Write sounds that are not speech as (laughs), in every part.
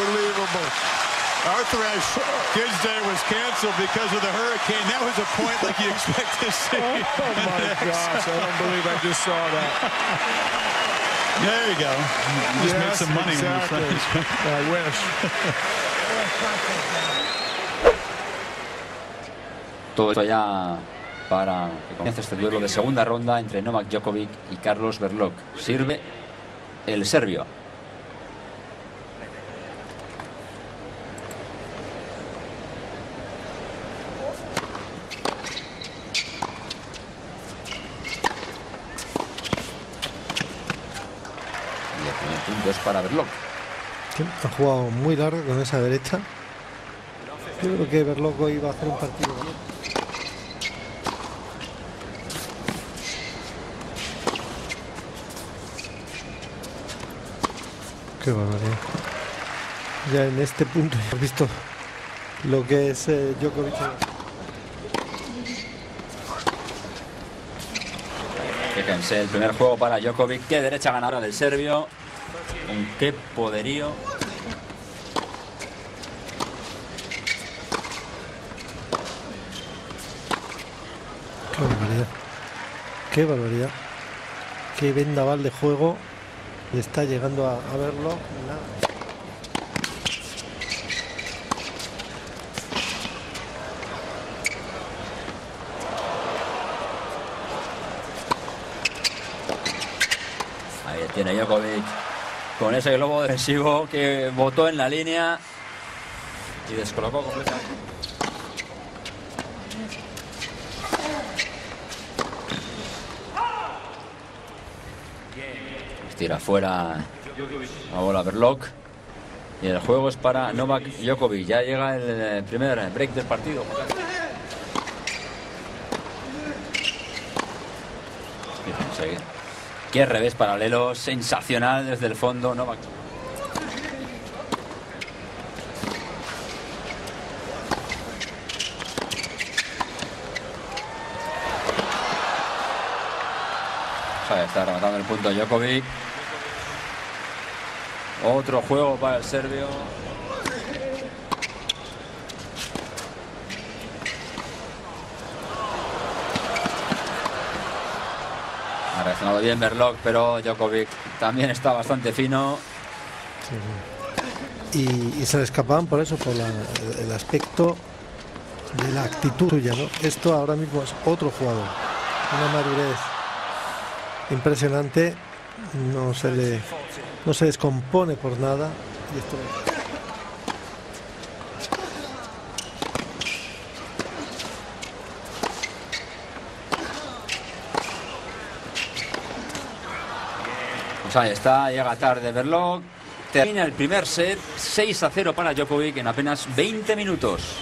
Unbelievable. Arthur Ashe, his day was canceled because of the hurricane. That was a point like you expect to see. Oh my (laughs) gosh, I don't believe I just saw that. There you go. Just make Yes, some money when you're exactly. friends. (laughs) I wish. Todo esto ya para que comience este duelo de segunda ronda entre Novak Djokovic y Carlos Berlocq. Sirve el serbio. Y el primer punto es para Berlocq. Que Ha jugado muy largo con esa derecha. Yo creo que Berloco iba a hacer un partido. Qué barbaridad. Ya en este punto ya has visto lo que es eh, Djokovic. Fíjense, el primer juego para Djokovic. Qué derecha ganadora del serbio. Con qué poderío. Qué barbaridad. Qué barbaridad. Qué vendaval de juego le está llegando a, a verlo. Ahí tiene Djokovic con ese globo defensivo que botó en la línea y descolocó completamente. Tira fuera la bola Berloc. Y el juego es para Novak Djokovic. Ya llega el eh, primer break del partido. Fíjense, Qué revés paralelo, sensacional desde el fondo. Novak. Está rematando el punto Djokovic. Otro juego para el serbio. Bien Berloc, pero Djokovic también está bastante fino. y, se le escapaban por eso, por el aspecto de la actitud suya. ¿no? Esto ahora mismo es otro jugador, una madurez impresionante, no se le no se descompone por nada. Pues ahí está, llega tarde Berloc. Termina el primer set, 6 a 0 para Djokovic en apenas 20 minutos.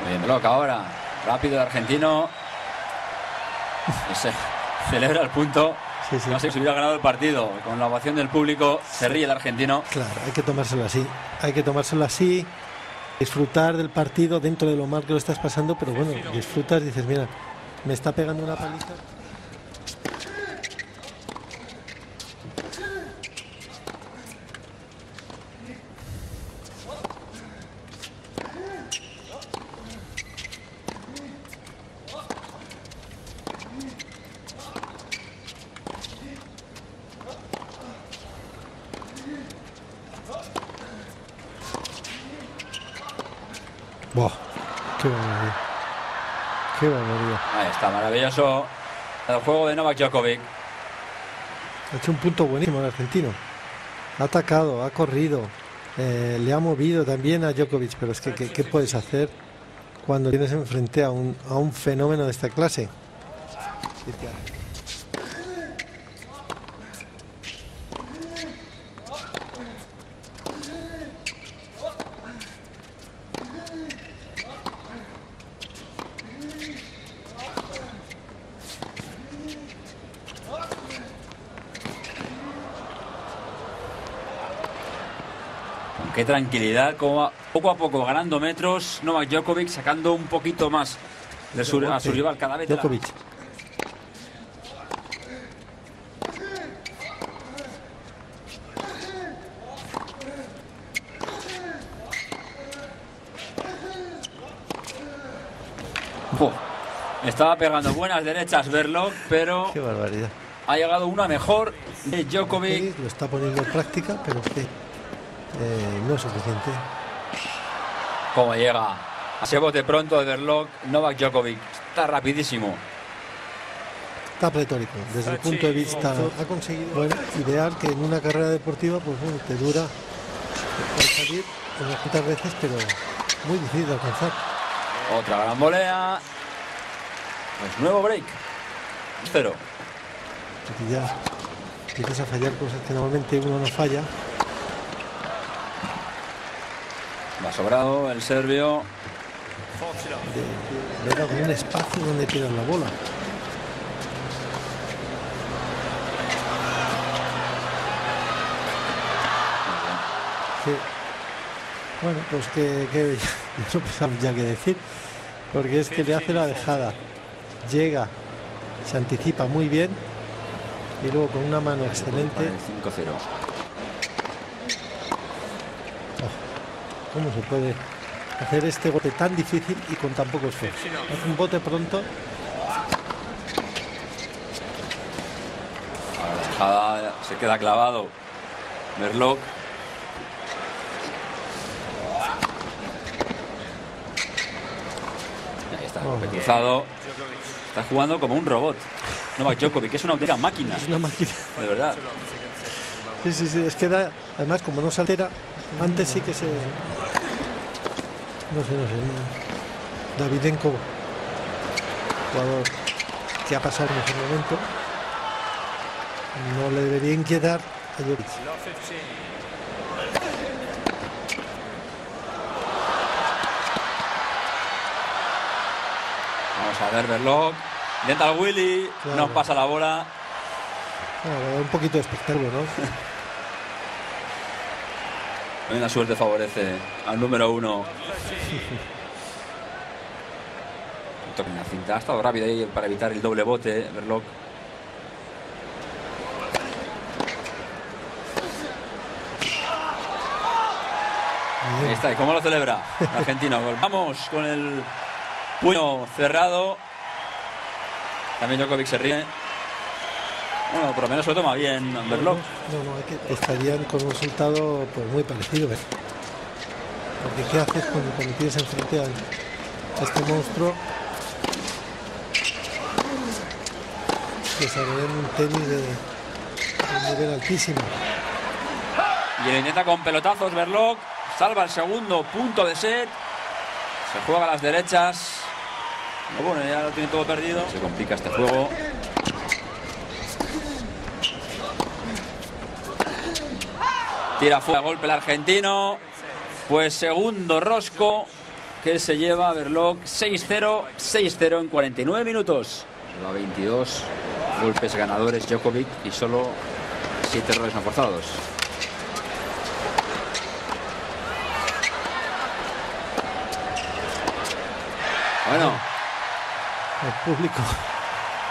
Muy bien, Berloc ahora. Rápido el argentino. Celebra el punto. Sí, sí. No sé si hubiera ganado el partido. Con la ovación del público se ríe el argentino. claro, hay que tomárselo así, hay que tomárselo así, disfrutar del partido dentro de lo mal que lo estás pasando, pero bueno, disfrutas dices, mira, me está pegando una paliza. Buah, qué barbaridad. Qué barbaridad. Ahí está, maravilloso. El juego de Novak Djokovic. Ha hecho un punto buenísimo el argentino. Ha atacado, ha corrido, eh, le ha movido también a Djokovic, pero es que ¿qué, puedes hacer cuando tienes enfrente a un, a un fenómeno de esta clase? Qué tranquilidad, como poco a poco ganando metros. Novak Djokovic sacando un poquito más de su, a su rival cada vez. Djokovic. Uf, estaba pegando buenas derechas Berlok, pero Qué barbaridad. ha llegado una mejor de Djokovic. Sí, lo está poniendo en práctica, pero que eh, no es suficiente. Como llega a ese bote pronto de Berlok, Novak Djokovic. Está rapidísimo. Está pletórico. Desde el punto de vista ha conseguido bueno, ideal que en una carrera deportiva, pues bueno, te dura puede salir unas cuantas veces, pero muy difícil de alcanzar. Otra gran volea. Pues nuevo break. Cero. Porque ya empiezas a fallar cosas que normalmente uno no falla. Va sobrado el serbio. de dar un espacio donde tiras la bola. Que, bueno, pues que, que (laughs) ya no sabemos ya qué decir, porque es que le hace la dejada, llega, se anticipa muy bien y luego con una mano excelente, Para el 5-0. ¿Cómo se puede hacer este bote tan difícil y con tan poco esfuerzo? Hace un bote pronto Ahora se queda clavado. Berlok. Ahí está, Oh. Está jugando como un robot. Novak Djokovic, que es una auténtica máquina. es una máquina. De verdad. Sí, sí, sí, es que da, además como no se altera, antes sí que se... No sé, no sé. Davidenko, jugador que ha pasado el mejor momento, no le debería inquietar a Jokic. Vamos a ver Berlok. Intenta el Willy. Claro. No pasa la bola. Un poquito de espectáculo, ¿no? (laughs) Hoy la suerte favorece al número uno. (laughs) En la cinta. Ha estado rápido ahí para evitar el doble bote. Berlok. Ahí está. ¿Y cómo lo celebra el (laughs) argentino? Vamos con el puño cerrado. También Djokovic se ríe. Bueno, por lo menos lo toma bien Berlok. No, no, hay que, estarían con un resultado pues, muy parecido. ¿ves? Porque ¿qué haces cuando, cuando tienes enfrente a, este monstruo? Desarrollando un tenis de, de un nivel altísimo. Y lo intenta con pelotazos Berlok. Salva el segundo punto de set. Se juega a las derechas. Pero bueno, ya lo tiene todo perdido. Se complica este juego. Tira fuera golpe el argentino. Pues segundo rosco que se lleva a Berlok 6-0, 6-0 en 49 minutos. Lleva 22 golpes ganadores Djokovic y solo 7 errores no forzados. Bueno, El público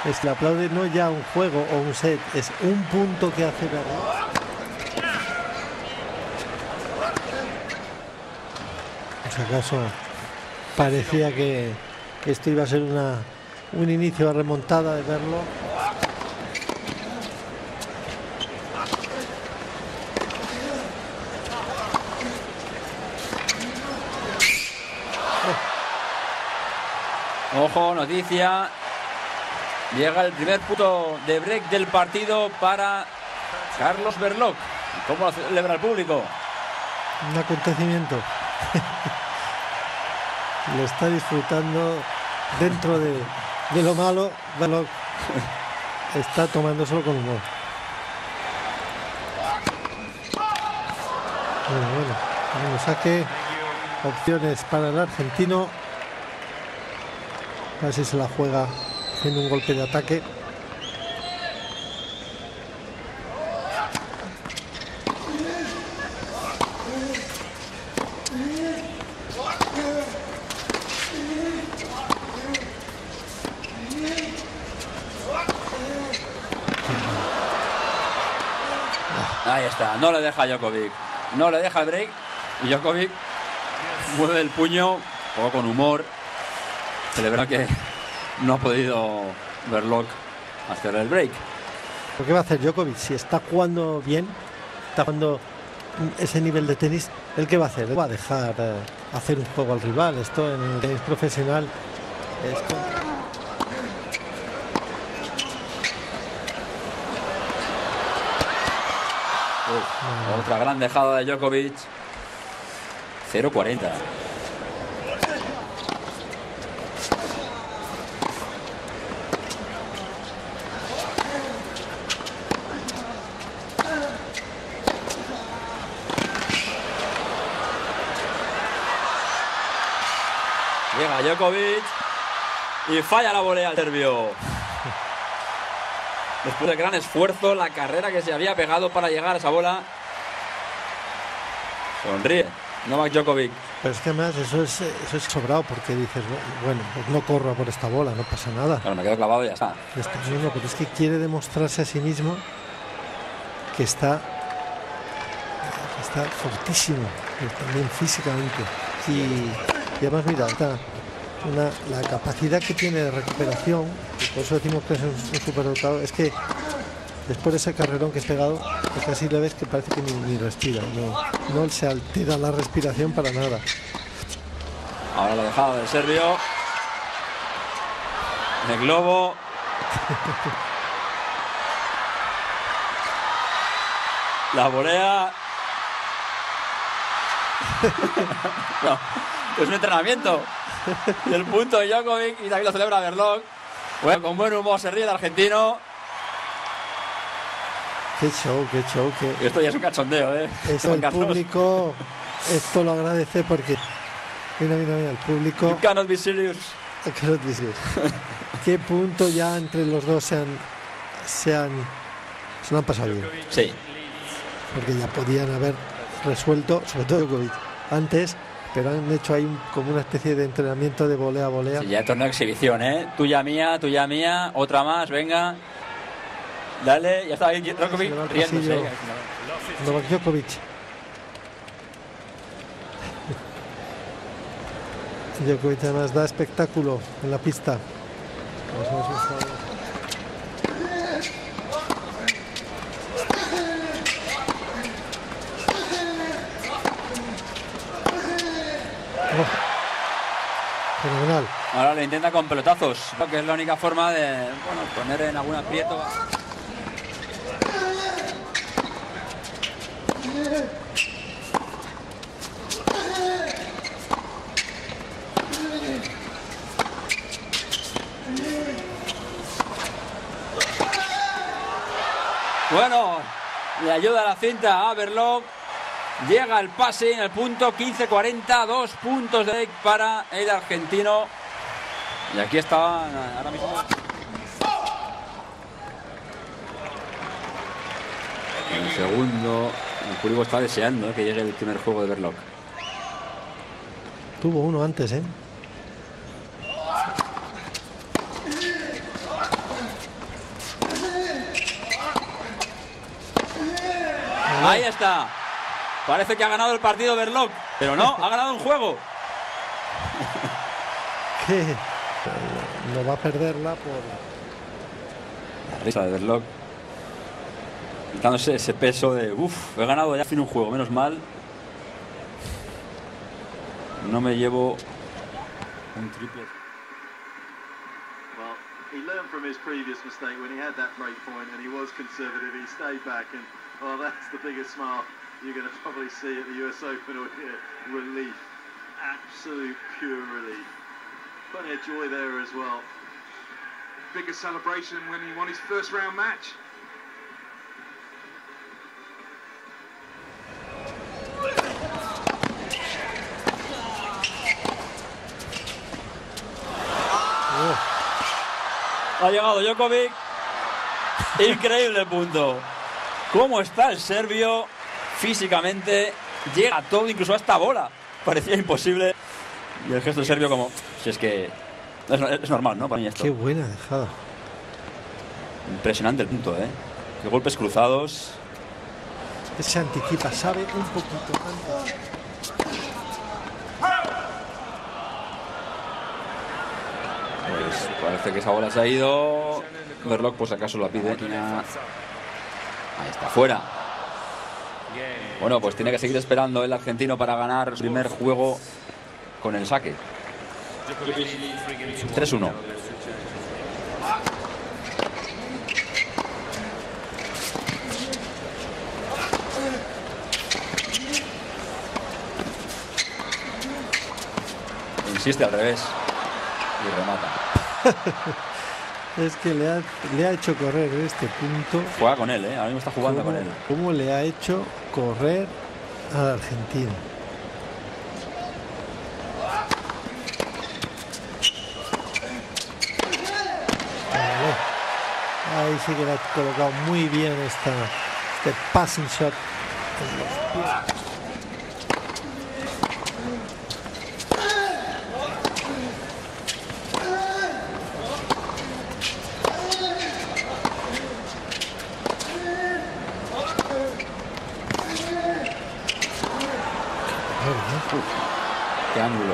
es le aplaude no ya un juego o un set, es un punto que hace Berlín. Si acaso parecía que esto iba a ser una, un inicio de remontada de verlo. Ojo, noticia. Llega el primer punto de break del partido para Carlos Berlok. ¿Cómo lo celebra el público? Un acontecimiento. Lo está disfrutando dentro de, de lo malo. Berlok está tomándoselo con humor. Bueno, bueno, bueno, saque opciones para el argentino. A ver si se la juega haciendo un golpe de ataque. Ahí está, no le deja a Djokovic. No le deja el break. Y Djokovic mueve el puño, un poco con humor. Celebra que no ha podido Berloc hacer el break. ¿Por qué va a hacer Djokovic? Si está jugando bien, está jugando ese nivel de tenis, ¿el qué va a hacer? ¿Él va a dejar eh, hacer un juego al rival? Esto en el tenis profesional es Otra gran dejada de Djokovic. 0-40. Llega Djokovic y falla la volea al serbio. Después del gran esfuerzo, la carrera que se había pegado para llegar a esa bola. Sonríe. Novak Djokovic. Pero es que además eso es, eso es sobrado porque dices, bu- bueno, pues no corro a por esta bola, no pasa nada. Claro, me quedo clavado y ya está. Está, no, no, pero es que quiere demostrarse a sí mismo que está, que está fortísimo, también físicamente. Y, y además, mira, está una, la capacidad que tiene de recuperación, por eso decimos que es un, superdotado, es que después de ese carrerón que es pegado, pues casi le ves que parece que ni, respira, no, no se altera la respiración para nada. Ahora la dejada del serbio. El globo. La volea. (laughs) No, es un entrenamiento. Y el punto de Djokovic y también lo celebra Berlog. Bueno, con buen humor se ríe el argentino. Qué show, qué show, qué, Esto ya es un cachondeo, ¿eh? Juan el público esto lo agradece porque mira, mira, mira, el público You cannot be serious. cannot be serious. qué punto ya entre los dos se han se han se lo han pasado bien Sí, porque ya podían haber resuelto sobre todo Djokovic antes pero han hecho ahí un- como una especie de entrenamiento de volea a volea Sí, ya torneo de exhibición, ¿eh? Tuya mía, tuya mía, otra más, venga. Dale, ya está ahí Djokovic riéndose. Novak Djokovic (laughs) Djokovic además da espectáculo en la pista un jugador- Oh. Fenomenal. Ahora le intenta con pelotazos, que es la única forma de poner en algún aprieto. Bueno, le ayuda la cinta a Berlog. Llega el pase en el punto 15-40, dos puntos de para el argentino. Y aquí está ahora mismo. El segundo, el público está deseando eh, que llegue el primer juego de Berloc. Tuvo uno antes, ¿eh? Ahí está. Parece que ha ganado el partido Berloc, pero no, ha ganado un juego. Eh, no va a perderla por La risa de Berloc. Quitándose ese peso de, uff, he ganado ya fin un juego, menos mal. No me llevo un triple. Well, he learned from his previous mistake when he had that break point and he was conservative. He stayed back and, well, that's the biggest smile you're going to probably see at the US Open or here. Relief. Absolute pure relief. Plenty of joy there as well. biggest celebration when he won his first round match. Ha llegado Djokovic. Increíble punto. ¿Cómo está el serbio físicamente? Llega todo, incluso a esta bola. Parecía imposible. Y el gesto del serbio como, si es que es, es normal, ¿no? Para mí esto. Qué buena dejada. Impresionante el punto, ¿eh? Qué golpes cruzados. se anticipa, sabe un poquito antes. Pues parece que esa bola se ha ido. Verloc, pues acaso la pide. Ahí está, fuera. Bueno, pues tiene que seguir esperando el argentino para ganar el primer juego con el saque. 3-1. Insiste al revés y remata. (laughs) Es que le ha, le ha hecho correr en este punto. Juega con él, ¿eh? ahora mismo está jugando ¿Cómo, con él. cómo le ha hecho correr al argentino? Ahí sí que le ha colocado muy bien esta, este passing shot. en los pies. Qué ángulo.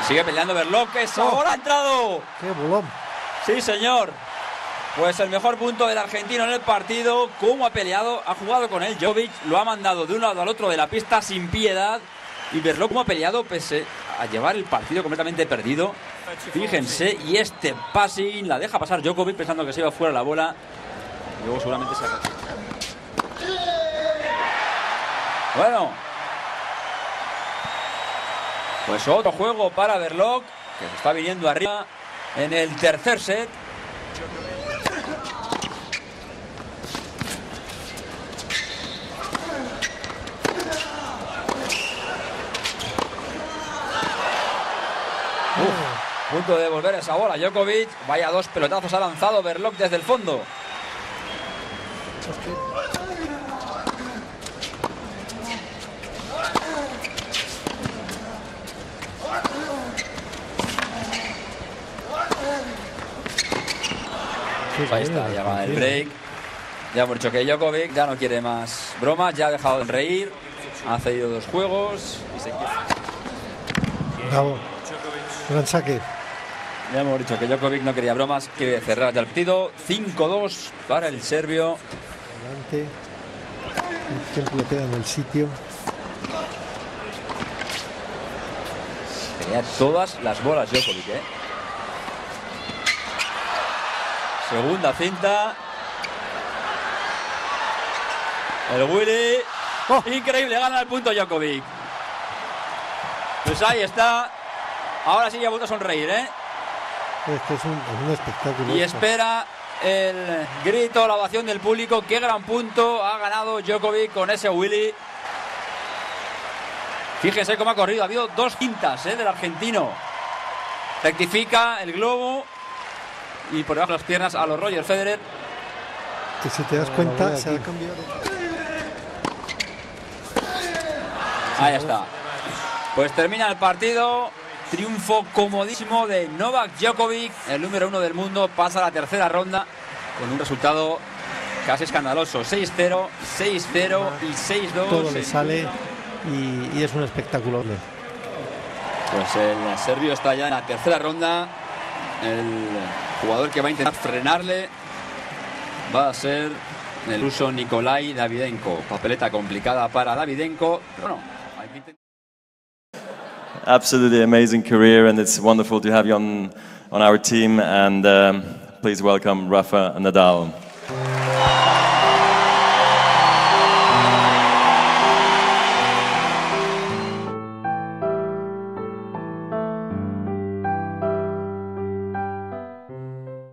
Y sigue peleando Berloc, que esa Oh. bola ha entrado. ¡Qué bolón! Sí, señor. Pues el mejor punto del argentino en el partido. Cómo ha peleado, ha jugado con él Jovic, lo ha mandado de un lado al otro de la pista sin piedad. Y Berloc cómo ha peleado pese a llevar el partido completamente perdido. Fíjense, y este passing la deja pasar Djokovic pensando que se iba fuera la bola. Y luego seguramente se Bueno. Pues otro juego para Berloc, que se está viniendo arriba en el tercer set. Punto de devolver esa bola. Djokovic, vaya dos pelotazos ha lanzado Berloc desde el fondo. Ahí está, ya va el break. Ya hemos dicho que Djokovic ya no quiere más bromas, ya ha dejado de reír, ha cedido dos juegos y se Bravo. Gran saque. Ya hemos dicho que Djokovic no quería bromas, quiere cerrar ya el partido. 5-2 para el serbio. Adelante. El le pega en el sitio. Tenía todas las bolas Djokovic, ¿eh? Segunda cinta. El Willy. Oh. Increíble, gana el punto Djokovic. Pues ahí está. Ahora sí ya vuelto a sonreír, ¿eh? Es que es un, es un espectáculo. Y esto. espera el grito, la ovación del público. Qué gran punto ha ganado Djokovic con ese Willy. Fíjense cómo ha corrido. Ha habido dos quintas ¿eh? del argentino. Rectifica el globo y por debajo de las piernas a los Roger Federer. Que si te das Ah, cuenta, se ha cambiado. Ahí está. Pues termina el partido. Triunfo comodísimo de Novak Djokovic, el número uno del mundo. Pasa a la tercera ronda con un resultado casi escandaloso. 6-0, 6-0 y 6-2. Todo le sale y, y es un espectáculo. Pues el serbio está ya en la tercera ronda. El jugador que va a intentar frenarle va a ser el ruso Nikolai Davidenko. Papeleta complicada para Davidenko. absolutely amazing career, and it's wonderful to have you on, on our team. And um, please welcome Rafa Nadal.